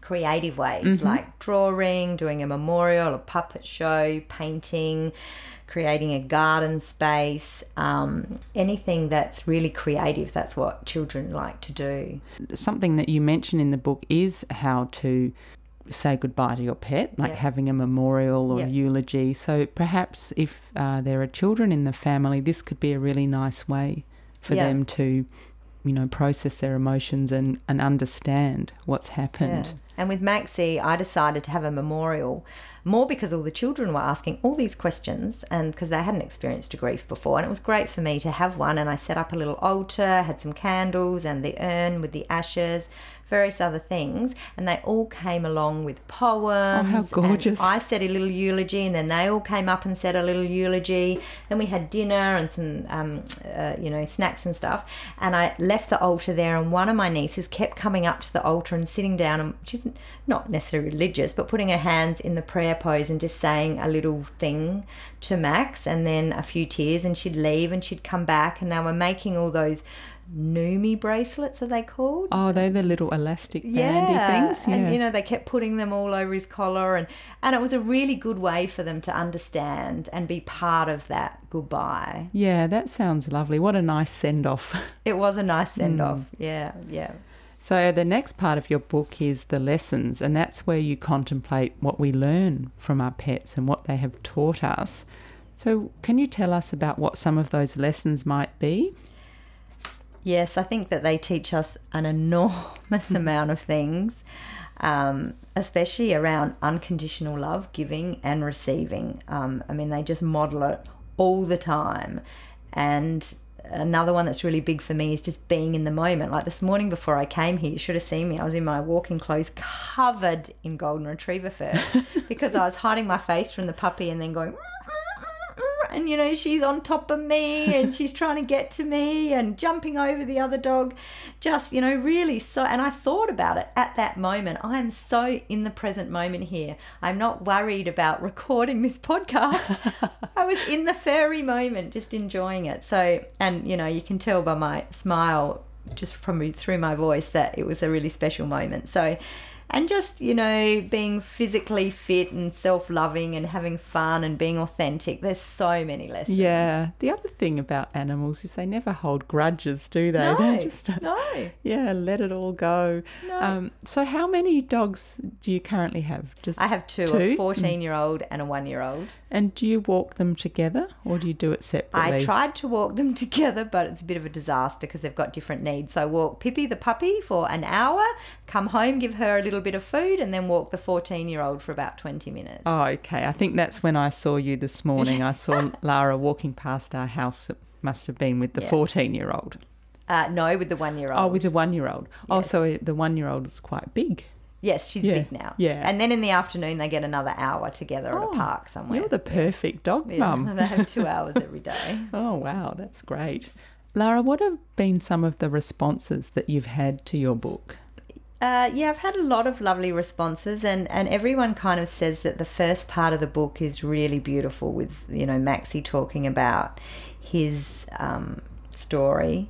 Speaker 2: creative ways like drawing, doing a memorial, a puppet show, painting, creating a garden space, um, anything that's really creative. That's what children like to do.
Speaker 1: Something that you mention in the book is how to say goodbye to your pet, like
Speaker 2: Yeah.
Speaker 1: having a memorial or
Speaker 2: Yeah.
Speaker 1: a eulogy. So perhaps if uh, there are children in the family, this could be a really nice way for
Speaker 2: Yeah.
Speaker 1: them to, you know, process their emotions and, and understand what's happened.
Speaker 2: And with Maxie, I decided to have a memorial more because all the children were asking all these questions and because they hadn't experienced a grief before. And it was great for me to have one. And I set up a little altar, had some candles and the urn with the ashes, various other things. And they all came along with poems. and
Speaker 1: gorgeous.
Speaker 2: I said a little eulogy and then they all came up and said a little eulogy. Then we had dinner and some, um, uh, you know, snacks and stuff. And I left the altar there and one of my nieces kept coming up to the altar and sitting down and she's not necessarily religious, but putting her hands in the prayer pose and just saying a little thing to Max and then a few tears and she'd leave and she'd come back and they were making all those Numi bracelets are they called?
Speaker 1: Oh, they're the little elastic bandy things. Yeah.
Speaker 2: And you know, they kept putting them all over his collar and and it was a really good way for them to understand and be part of that goodbye.
Speaker 1: yeah, that sounds lovely. What a nice send off.
Speaker 2: It was a nice send off.
Speaker 1: Mm.
Speaker 2: Yeah, yeah.
Speaker 1: So, the next part of your book is the lessons, and that's where you contemplate what we learn from our pets and what they have taught us. So, can you tell us about what some of those lessons might be?
Speaker 2: Yes, I think that they teach us an enormous amount of things, um, especially around unconditional love, giving and receiving. Um, I mean, they just model it all the time. And another one that's really big for me is just being in the moment. Like this morning before I came here, you should have seen me. I was in my walking clothes covered in golden retriever fur because I was hiding my face from the puppy and then going, and you know she's on top of me and she's trying to get to me and jumping over the other dog. Just you know really so and i thought about it at that moment. I am so in the present moment here. I'm not worried about recording this podcast. I was in the furry moment just enjoying it. So and you know you can tell by my smile just probably through my voice that it was a really special moment. So and just you know being physically fit and self-loving and having fun and being authentic there's so many lessons
Speaker 1: Yeah. The other thing about animals is they never hold grudges, do they?
Speaker 2: no,
Speaker 1: They just
Speaker 2: no
Speaker 1: yeah, let it all go.
Speaker 2: No.
Speaker 1: Um, so, how many dogs do you currently have? Just
Speaker 2: i have two,
Speaker 1: Two?
Speaker 2: a 14 year old and a one year old
Speaker 1: and do you walk them together or do you do it separately?
Speaker 2: I tried to walk them together, but it's a bit of a disaster because they've got different needs. So I walk Pippi the puppy for an hour, come home, give her a little bit of food, and then walk the 14 year old for about 20 minutes.
Speaker 1: Oh, okay. I think that's when I saw you this morning. I saw Lara walking past our house. It must have been with the
Speaker 2: Yeah.
Speaker 1: 14 year old.
Speaker 2: Uh, no, with the one year old.
Speaker 1: Oh, with the one year old. Oh,
Speaker 2: Yes.
Speaker 1: so the one year old was quite big.
Speaker 2: Yes, she's
Speaker 1: Yeah,
Speaker 2: big now.
Speaker 1: yeah.
Speaker 2: And then in the afternoon, they get another hour together at
Speaker 1: Oh,
Speaker 2: a park somewhere.
Speaker 1: You're the perfect dog
Speaker 2: Yeah,
Speaker 1: mum.
Speaker 2: they have two hours every day.
Speaker 1: Oh, wow. That's great. Lara, what have been some of the responses that you've had to your book?
Speaker 2: Uh, yeah, I've had a lot of lovely responses, and, and everyone kind of says that the first part of the book is really beautiful with, you know, Maxie talking about his um, story.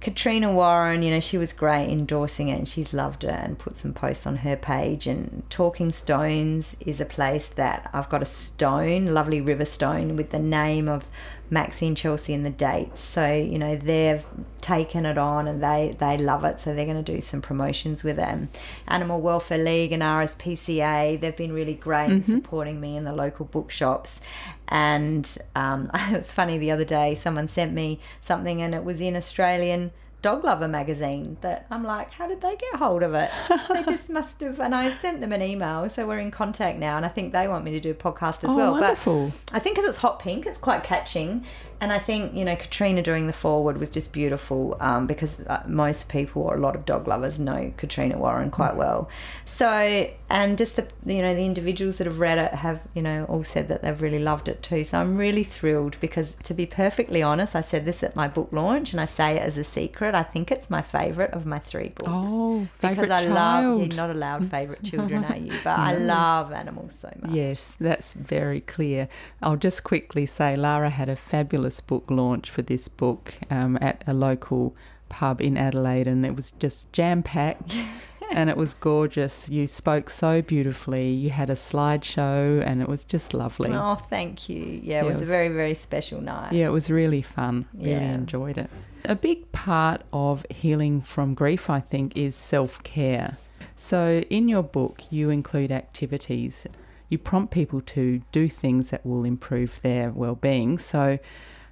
Speaker 2: Katrina Warren, you know, she was great endorsing it and she's loved it and put some posts on her page. And Talking Stones is a place that I've got a stone, lovely river stone, with the name of Maxie and Chelsea and the dates. So, you know, they've taken it on and they, they love it. So they're going to do some promotions with them. Animal Welfare League and RSPCA, they've been really great in supporting me in the local bookshops. And um, it was funny the other day, someone sent me something and it was in Australian Dog Lover magazine that I'm like, how did they get hold of it? they just must have. And I sent them an email, so we're in contact now. And I think they want me to do a podcast as
Speaker 1: oh,
Speaker 2: well.
Speaker 1: wonderful.
Speaker 2: But I think because it's hot pink, it's quite catching. And I think you know Katrina doing the foreword was just beautiful um, because uh, most people or a lot of dog lovers know Katrina Warren quite
Speaker 1: Mm.
Speaker 2: well. So and just the you know the individuals that have read it have you know all said that they've really loved it too. So I'm really thrilled because to be perfectly honest, I said this at my book launch and I say it as a secret. I think it's my favourite of my three books.
Speaker 1: Oh,
Speaker 2: because
Speaker 1: favourite
Speaker 2: I love
Speaker 1: child.
Speaker 2: you're not allowed favourite children, are you? But I love animals so much.
Speaker 1: Yes, that's very clear. I'll just quickly say Lara had a fabulous book launch for this book um, at a local pub in Adelaide, and it was just jam packed. and it was gorgeous. You spoke so beautifully. You had a slideshow, and it was just lovely.
Speaker 2: Oh, thank you. Yeah, it
Speaker 1: Yeah,
Speaker 2: was,
Speaker 1: it was-
Speaker 2: a very, very special night.
Speaker 1: Yeah, it was really fun. Really
Speaker 2: Yeah.
Speaker 1: enjoyed it. A big part of healing from grief, I think, is self care. So, in your book, you include activities. You prompt people to do things that will improve their well being. So,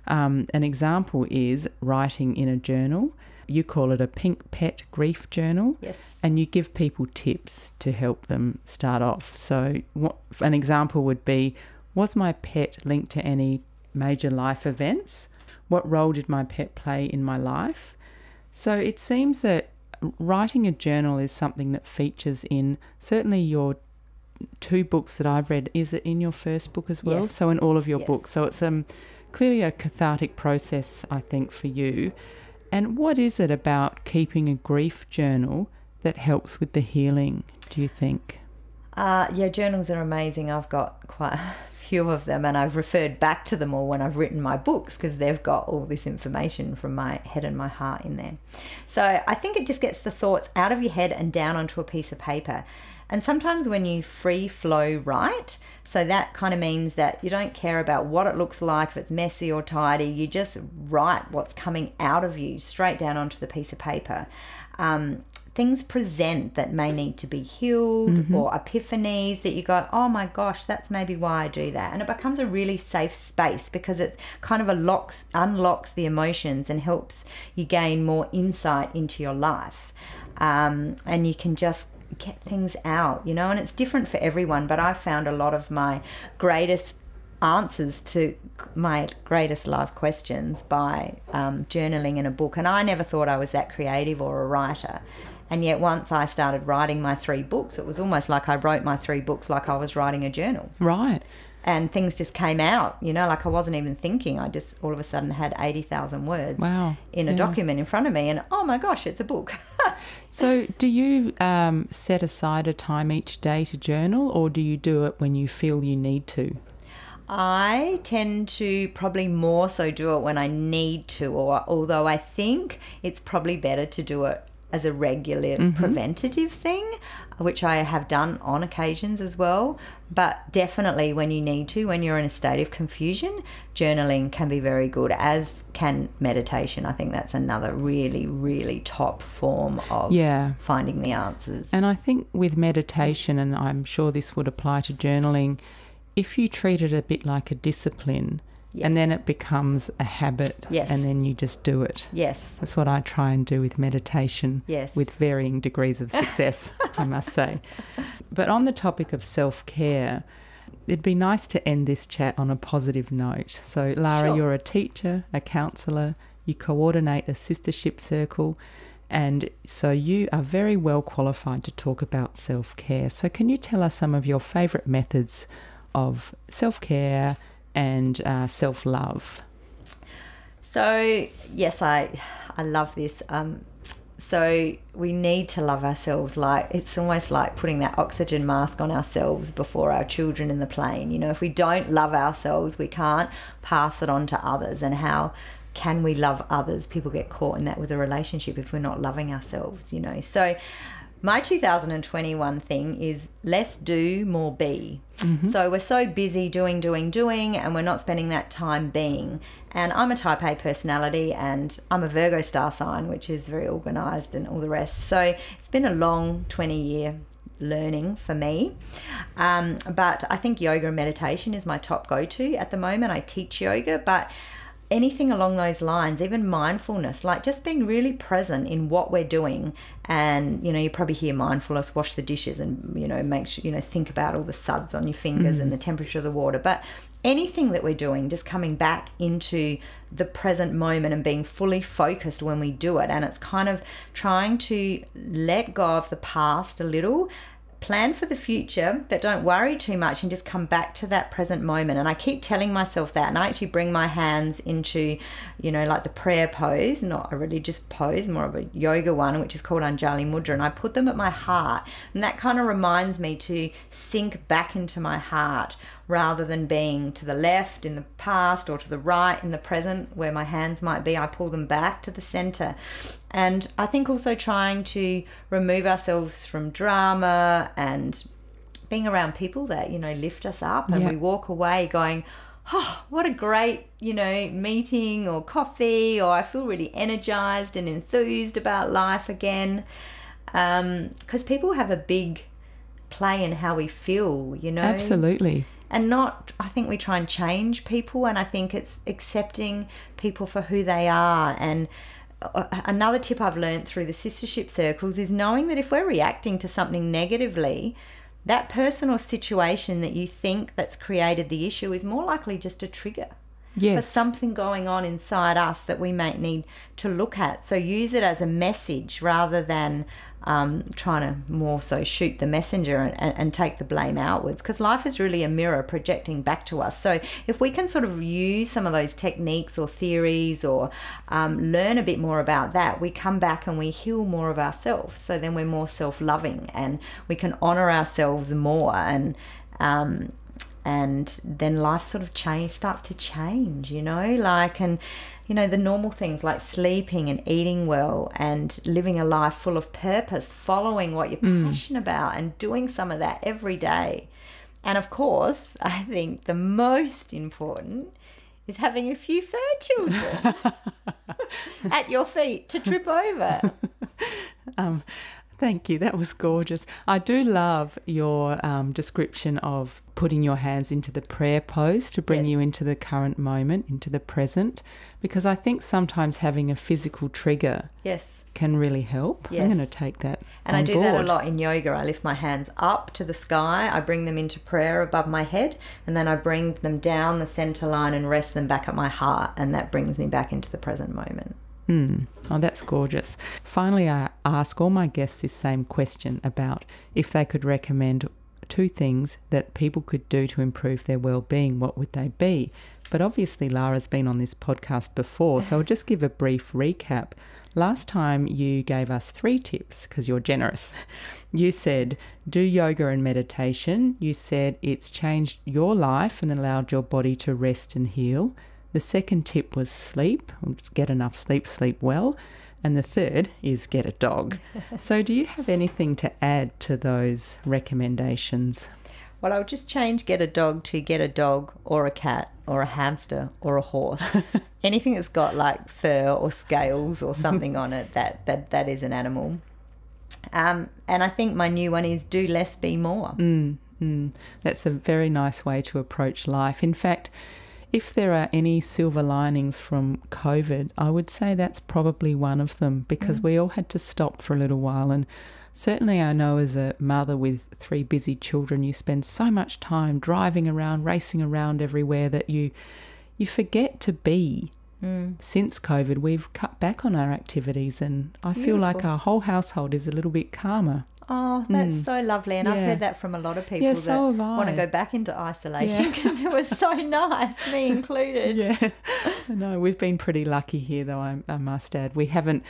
Speaker 1: um, an example is writing in a journal. You call it a pink pet grief journal
Speaker 2: Yes.
Speaker 1: and you give people tips to help them start off. So, what, an example would be Was my pet linked to any major life events? What role did my pet play in my life? So, it seems that writing a journal is something that features in certainly your two books that I've read. Is it in your first book as well?
Speaker 2: Yes.
Speaker 1: So, in all of your
Speaker 2: Yes.
Speaker 1: books. So, it's um, clearly a cathartic process, I think, for you. And what is it about keeping a grief journal that helps with the healing, do you think?
Speaker 2: Uh, yeah, journals are amazing. I've got quite a few of them, and I've referred back to them all when I've written my books because they've got all this information from my head and my heart in there. So I think it just gets the thoughts out of your head and down onto a piece of paper. And sometimes when you free flow write, so that kind of means that you don't care about what it looks like, if it's messy or tidy, you just write what's coming out of you straight down onto the piece of paper. Um, things present that may need to be healed or epiphanies that you go, oh my gosh, that's maybe why I do that. And it becomes a really safe space because it kind of unlocks, unlocks the emotions and helps you gain more insight into your life. Um, and you can just get things out, you know, and it's different for everyone. But I've found a lot of my greatest answers to my greatest life questions by um, journaling in a book. And I never thought I was that creative or a writer. And yet, once I started writing my three books, it was almost like I wrote my three books like I was writing a journal.
Speaker 1: Right.
Speaker 2: And things just came out, you know, like I wasn't even thinking. I just all of a sudden had 80,000 words
Speaker 1: Wow.
Speaker 2: in a
Speaker 1: Yeah.
Speaker 2: document in front of me. And oh my gosh, it's a book.
Speaker 1: So, do you um, set aside a time each day to journal, or do you do it when you feel you need to?
Speaker 2: I tend to probably more so do it when I need to, or although I think it's probably better to do it as a regular preventative thing, which I have done on occasions as well. But definitely when you need to, when you're in a state of confusion, journaling can be very good, as can meditation. I think that's another really, really top form of
Speaker 1: Yeah.
Speaker 2: finding the answers.
Speaker 1: And I think with meditation, and I'm sure this would apply to journaling, if you treat it a bit like a discipline,
Speaker 2: Yes.
Speaker 1: and then it becomes a habit,
Speaker 2: Yes.
Speaker 1: and then you just do it.
Speaker 2: yes.
Speaker 1: That's what I try and do with meditation.
Speaker 2: Yes.
Speaker 1: With varying degrees of success, I must say. But on the topic of self care, it'd be nice to end this chat on a positive note. So, Lara,
Speaker 2: Sure.
Speaker 1: you're a teacher, a counsellor, you coordinate a sistership circle, and so you are very well qualified to talk about self care. So, can you tell us some of your favourite methods of self care and uh, self love?
Speaker 2: So yes, I I love this. Um, so we need to love ourselves. Like it's almost like putting that oxygen mask on ourselves before our children in the plane. You know, if we don't love ourselves, we can't pass it on to others. And how can we love others? People get caught in that with a relationship if we're not loving ourselves. You know, so. My 2021 thing is less do, more be. So we're so busy doing, doing, doing, and we're not spending that time being. And I'm a type A personality and I'm a Virgo star sign, which is very organized and all the rest. So it's been a long 20 year learning for me. Um, but I think yoga and meditation is my top go to at the moment. I teach yoga, but anything along those lines, even mindfulness, like just being really present in what we're doing. And, you know, you probably hear mindfulness, wash the dishes and, you know, make sure, you know, think about all the suds on your fingers mm. and the temperature of the water. But anything that we're doing, just coming back into the present moment and being fully focused when we do it. And it's kind of trying to let go of the past a little plan for the future, but don't worry too much and just come back to that present moment. And I keep telling myself that. And I actually bring my hands into, you know, like the prayer pose, not a religious pose, more of a yoga one, which is called Anjali Mudra. And I put them at my heart. And that kind of reminds me to sink back into my heart rather than being to the left in the past or to the right in the present where my hands might be. I pull them back to the center. And I think also trying to remove ourselves from drama and being around people that, you know, lift us up and we walk away going, oh, what a great, you know, meeting or coffee, or I feel really energized and enthused about life again. Because um, people have a big play in how we feel, you know.
Speaker 1: Absolutely
Speaker 2: and not i think we try and change people and i think it's accepting people for who they are and uh, another tip i've learned through the sistership circles is knowing that if we're reacting to something negatively that person or situation that you think that's created the issue is more likely just a trigger yes. for something going on inside us that we might need to look at. So use it as a message rather than um, trying to more so shoot the messenger and, and, and take the blame outwards because life is really a mirror projecting back to us. So if we can sort of use some of those techniques or theories or um, learn a bit more about that, we come back and we heal more of ourselves. So then we're more self loving and we can honor ourselves more and um, and then life sort of change starts to change you know like and you know, the normal things like sleeping and eating well and living a life full of purpose, following what you're mm. passionate about and doing some of that every day. And of course, I think the most important is having a few fur children at your feet to trip over.
Speaker 1: um, Thank you. That was gorgeous. I do love your um, description of putting your hands into the prayer pose to bring yes. you into the current moment, into the present, because I think sometimes having a physical trigger
Speaker 2: yes
Speaker 1: can really help. Yes. I'm going to take that.
Speaker 2: And I do
Speaker 1: board.
Speaker 2: that a lot in yoga. I lift my hands up to the sky, I bring them into prayer above my head, and then I bring them down the center line and rest them back at my heart, and that brings me back into the present moment.
Speaker 1: Mm. Oh, that's gorgeous. Finally, I ask all my guests this same question about if they could recommend two things that people could do to improve their well-being, what would they be? But obviously, Lara's been on this podcast before, so I'll just give a brief recap. Last time you gave us three tips because you're generous. You said do yoga and meditation. You said it's changed your life and allowed your body to rest and heal. The second tip was sleep, get enough sleep, sleep well. And the third is get a dog. so, do you have anything to add to those recommendations?
Speaker 2: Well, I'll just change get a dog to get a dog or a cat or a hamster or a horse. Anything that's got like fur or scales or something on it, that, that, that is an animal. Um, and I think my new one is do less, be more.
Speaker 1: Mm, mm. That's a very nice way to approach life. In fact, if there are any silver linings from COVID, I would say that's probably one of them because mm. we all had to stop for a little while. And certainly, I know as a mother with three busy children, you spend so much time driving around, racing around everywhere that you you forget to be. Mm. Since COVID, we've cut back on our activities, and I Beautiful. feel like our whole household is a little bit calmer.
Speaker 2: Oh, that's mm. so lovely. And yeah. I've heard that from a lot of people
Speaker 1: yeah,
Speaker 2: that
Speaker 1: so
Speaker 2: want to go back into isolation because yeah. it was so nice, me included.
Speaker 1: Yeah. No, we've been pretty lucky here, though, I, I must add. We haven't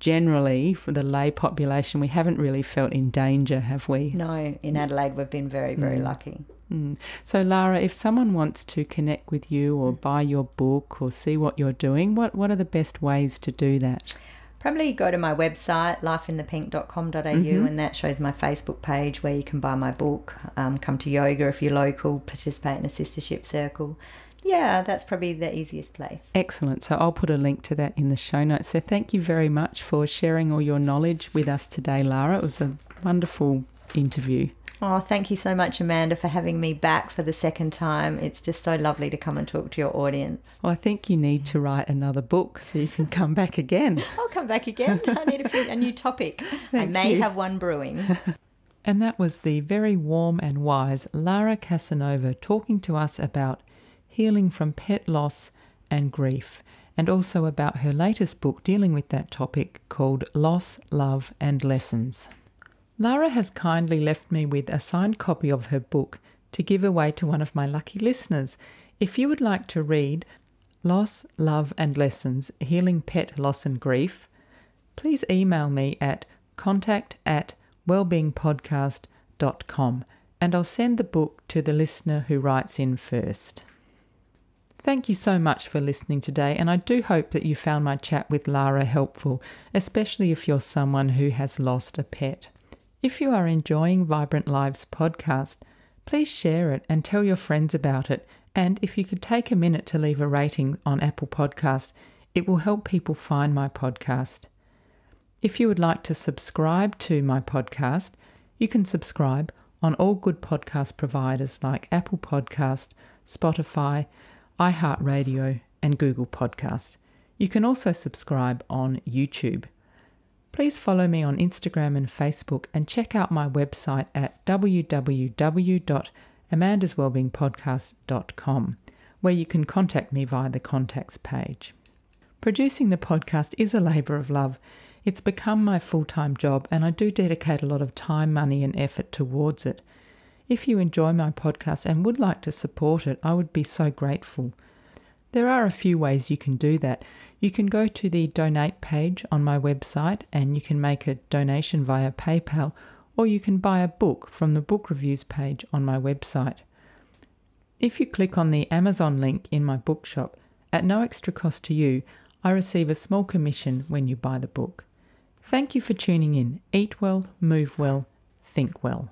Speaker 1: generally, for the lay population, we haven't really felt in danger, have we?
Speaker 2: No, in Adelaide, we've been very, very mm. lucky.
Speaker 1: Mm. So, Lara, if someone wants to connect with you or buy your book or see what you're doing, what, what are the best ways to do that?
Speaker 2: Probably go to my website lifeinthepink.com.au mm-hmm. and that shows my facebook page where you can buy my book um, come to yoga if you're local participate in a sistership circle. Yeah that's probably the easiest place.
Speaker 1: Excellent. So i'll put a link to that in the show notes. So thank you very much for sharing all your knowledge with us today lara. It was a wonderful interview.
Speaker 2: Oh, thank you so much, Amanda, for having me back for the second time. It's just so lovely to come and talk to your audience.
Speaker 1: Well, I think you need to write another book so you can come back again.
Speaker 2: I'll come back again. I need a, a new topic. I may
Speaker 1: you.
Speaker 2: have one brewing.
Speaker 1: And that was the very warm and wise Lara Casanova talking to us about healing from pet loss and grief, and also about her latest book dealing with that topic called Loss, Love and Lessons. Lara has kindly left me with a signed copy of her book to give away to one of my lucky listeners. If you would like to read Loss, Love and Lessons Healing Pet Loss and Grief, please email me at contact at wellbeingpodcast.com and I'll send the book to the listener who writes in first. Thank you so much for listening today, and I do hope that you found my chat with Lara helpful, especially if you're someone who has lost a pet. If you are enjoying Vibrant Lives podcast, please share it and tell your friends about it. And if you could take a minute to leave a rating on Apple Podcast, it will help people find my podcast. If you would like to subscribe to my podcast, you can subscribe on all good podcast providers like Apple Podcast, Spotify, iHeartRadio, and Google Podcasts. You can also subscribe on YouTube. Please follow me on Instagram and Facebook and check out my website at www.amandaswellbeingpodcast.com, where you can contact me via the contacts page. Producing the podcast is a labour of love. It's become my full time job, and I do dedicate a lot of time, money, and effort towards it. If you enjoy my podcast and would like to support it, I would be so grateful. There are a few ways you can do that. You can go to the donate page on my website and you can make a donation via PayPal, or you can buy a book from the book reviews page on my website. If you click on the Amazon link in my bookshop, at no extra cost to you, I receive a small commission when you buy the book. Thank you for tuning in. Eat well, move well, think well.